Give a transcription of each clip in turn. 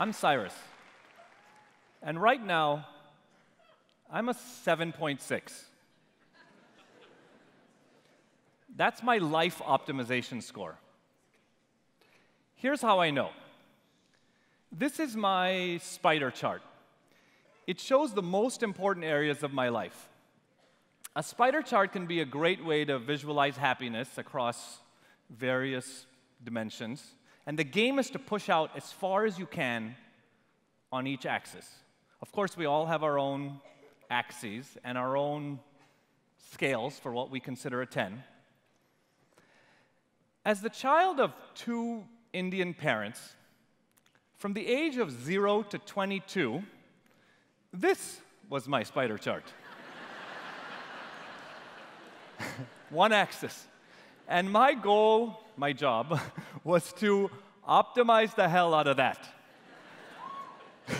I'm Cyrus. And right now, I'm a 7.6. That's my life optimization score. Here's how I know. This is my spider chart. It shows the most important areas of my life. A spider chart can be a great way to visualize happiness across various dimensions. And the game is to push out as far as you can on each axis. Of course, we all have our own axes and our own scales for what we consider a 10. As the child of two Indian parents, from the age of 0 to 22, this was my spider chart. One axis. And my goal, my job, was to optimize the hell out of that.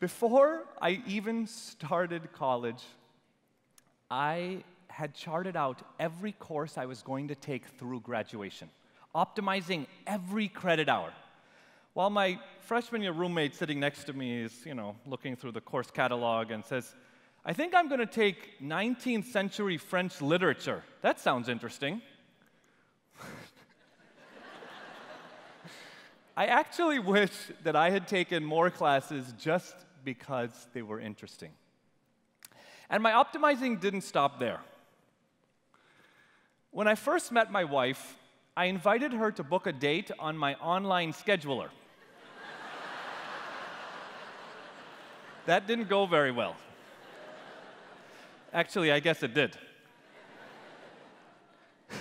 Before I even started college, I had charted out every course I was going to take through graduation, optimizing every credit hour. While my freshman year roommate sitting next to me is, you know, looking through the course catalog and says, I think I'm going to take 19th century French literature. That sounds interesting. I actually wish that I had taken more classes just because they were interesting. And my optimizing didn't stop there. When I first met my wife, I invited her to book a date on my online scheduler. that didn't go very well. Actually, I guess it did.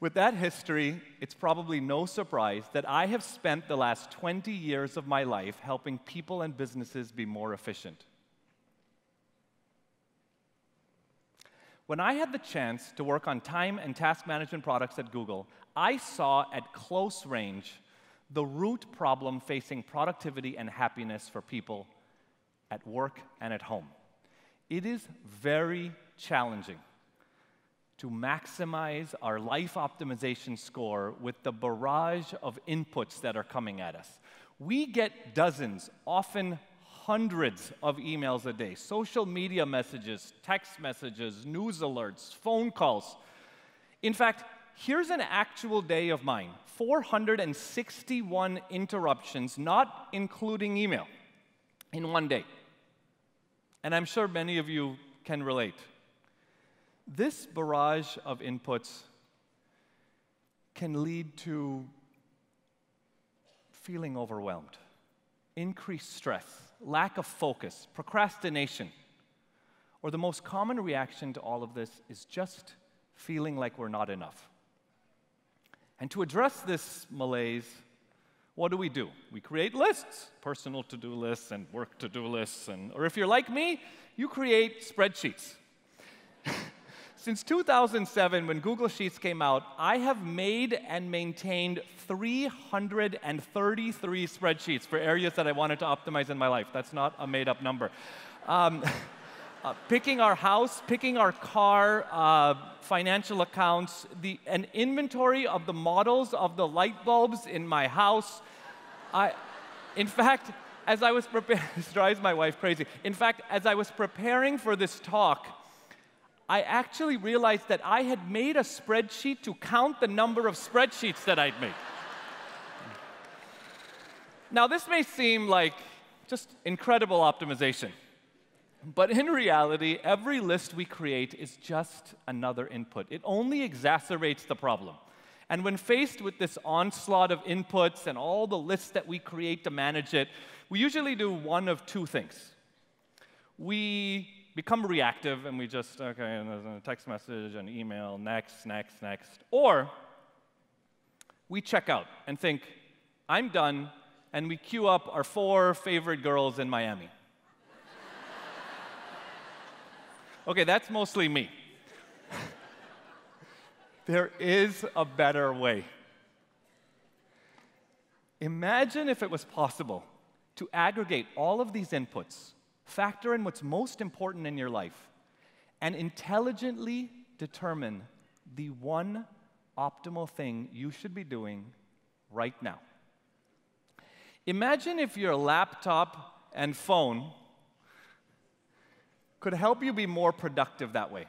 With that history, it's probably no surprise that I have spent the last 20 years of my life helping people and businesses be more efficient. When I had the chance to work on time and task management products at Google, I saw at close range the root problem facing productivity and happiness for people at work and at home. It is very challenging to maximize our life optimization score with the barrage of inputs that are coming at us. We get dozens, often hundreds of emails a day, social media messages, text messages, news alerts, phone calls. In fact, here's an actual day of mine 461 interruptions, not including email, in one day and I'm sure many of you can relate. This barrage of inputs can lead to feeling overwhelmed, increased stress, lack of focus, procrastination. Or the most common reaction to all of this is just feeling like we're not enough. And to address this malaise, what do we do? We create lists, personal to do lists and work to do lists. And, or if you're like me, you create spreadsheets. Since 2007, when Google Sheets came out, I have made and maintained 333 spreadsheets for areas that I wanted to optimize in my life. That's not a made up number. Um, uh, picking our house, picking our car, uh, financial accounts, the, an inventory of the models of the light bulbs in my house. I, in fact, as I was preparing, this drives my wife crazy. In fact, as I was preparing for this talk, I actually realized that I had made a spreadsheet to count the number of spreadsheets that I'd made. now, this may seem like just incredible optimization. But in reality, every list we create is just another input. It only exacerbates the problem. And when faced with this onslaught of inputs and all the lists that we create to manage it, we usually do one of two things. We become reactive and we just, okay, and there's a text message, an email, next, next, next. Or we check out and think, I'm done, and we queue up our four favorite girls in Miami. Okay, that's mostly me. there is a better way. Imagine if it was possible to aggregate all of these inputs, factor in what's most important in your life, and intelligently determine the one optimal thing you should be doing right now. Imagine if your laptop and phone could help you be more productive that way,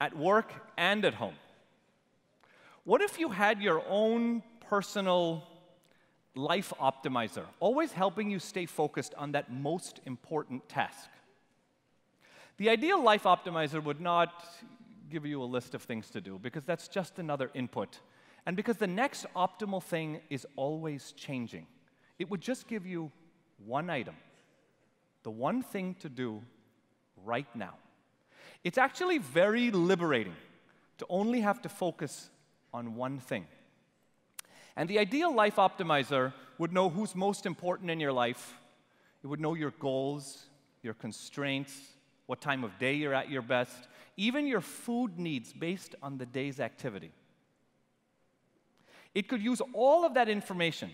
at work and at home. What if you had your own personal life optimizer, always helping you stay focused on that most important task? The ideal life optimizer would not give you a list of things to do because that's just another input. And because the next optimal thing is always changing, it would just give you one item, the one thing to do right now. It's actually very liberating to only have to focus on one thing. And the ideal life optimizer would know who's most important in your life. It would know your goals, your constraints, what time of day you're at your best, even your food needs based on the day's activity. It could use all of that information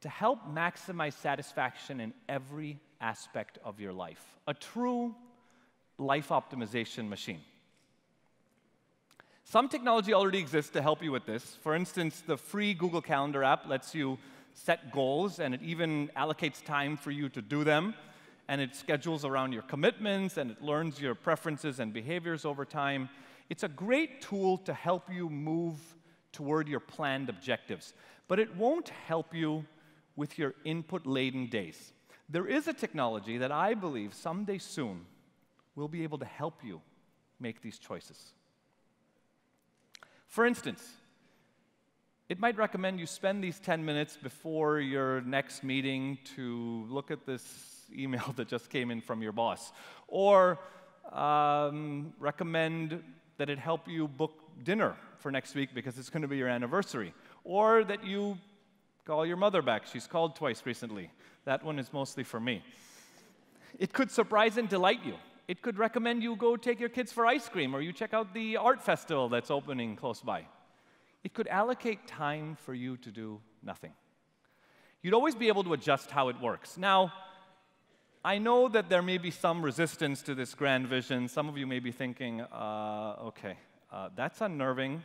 to help maximize satisfaction in every aspect of your life. A true life optimization machine. Some technology already exists to help you with this. For instance, the free Google Calendar app lets you set goals and it even allocates time for you to do them. And it schedules around your commitments and it learns your preferences and behaviors over time. It's a great tool to help you move toward your planned objectives, but it won't help you with your input laden days. There is a technology that I believe someday soon will be able to help you make these choices. For instance, it might recommend you spend these 10 minutes before your next meeting to look at this email that just came in from your boss, or um, recommend that it help you book dinner for next week because it's going to be your anniversary, or that you call your mother back. She's called twice recently. That one is mostly for me. It could surprise and delight you. It could recommend you go take your kids for ice cream or you check out the art festival that's opening close by. It could allocate time for you to do nothing. You'd always be able to adjust how it works. Now, I know that there may be some resistance to this grand vision. Some of you may be thinking, uh, okay, uh, that's unnerving.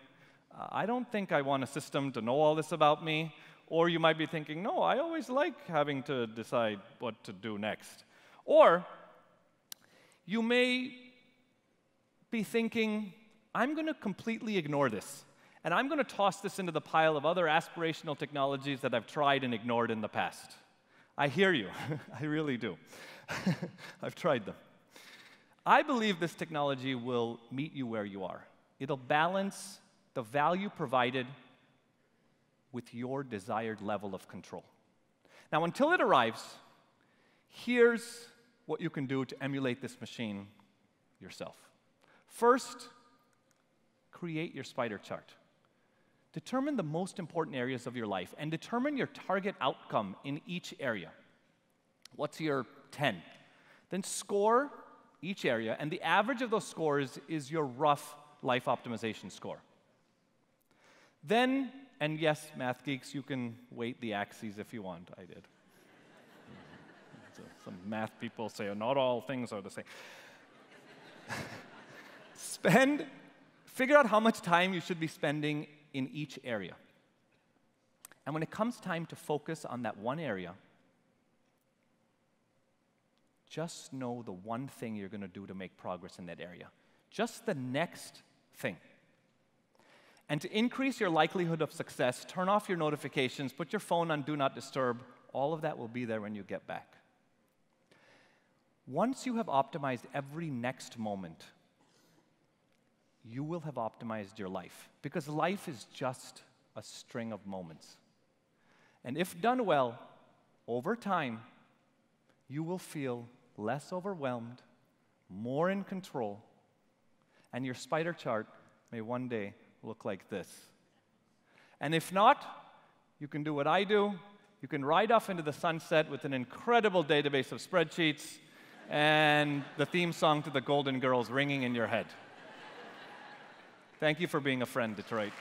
Uh, I don't think I want a system to know all this about me. Or you might be thinking, no, I always like having to decide what to do next. Or you may be thinking, I'm going to completely ignore this. And I'm going to toss this into the pile of other aspirational technologies that I've tried and ignored in the past. I hear you. I really do. I've tried them. I believe this technology will meet you where you are. It'll balance the value provided with your desired level of control. Now, until it arrives, here's what you can do to emulate this machine yourself. First, create your spider chart. Determine the most important areas of your life and determine your target outcome in each area. What's your 10? Then score each area, and the average of those scores is your rough life optimization score. Then and yes, math geeks, you can weight the axes if you want. I did. so some math people say, not all things are the same. Spend, figure out how much time you should be spending in each area. And when it comes time to focus on that one area, just know the one thing you're going to do to make progress in that area. Just the next thing. And to increase your likelihood of success, turn off your notifications, put your phone on Do Not Disturb. All of that will be there when you get back. Once you have optimized every next moment, you will have optimized your life because life is just a string of moments. And if done well, over time, you will feel less overwhelmed, more in control, and your spider chart may one day look like this. And if not, you can do what I do. You can ride off into the sunset with an incredible database of spreadsheets and the theme song to the Golden Girls ringing in your head. Thank you for being a friend, Detroit.